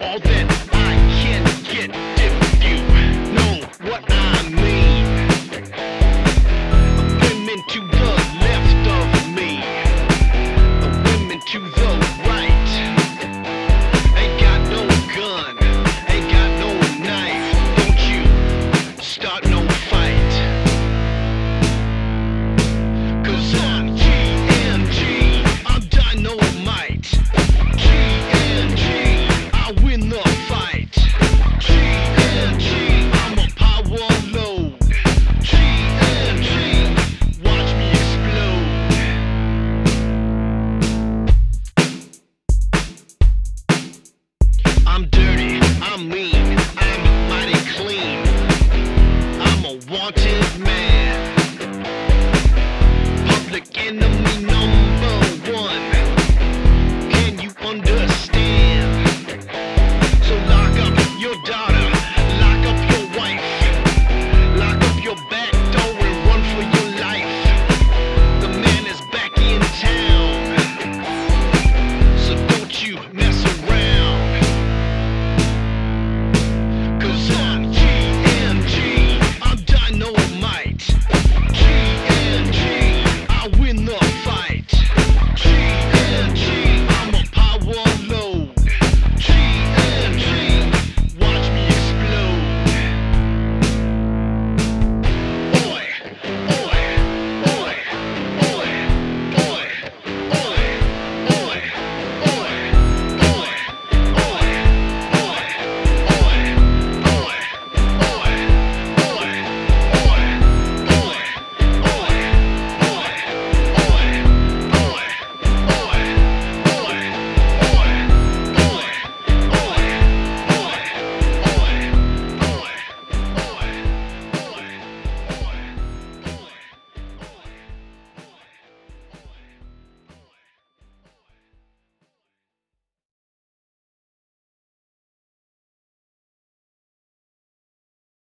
all that I can get.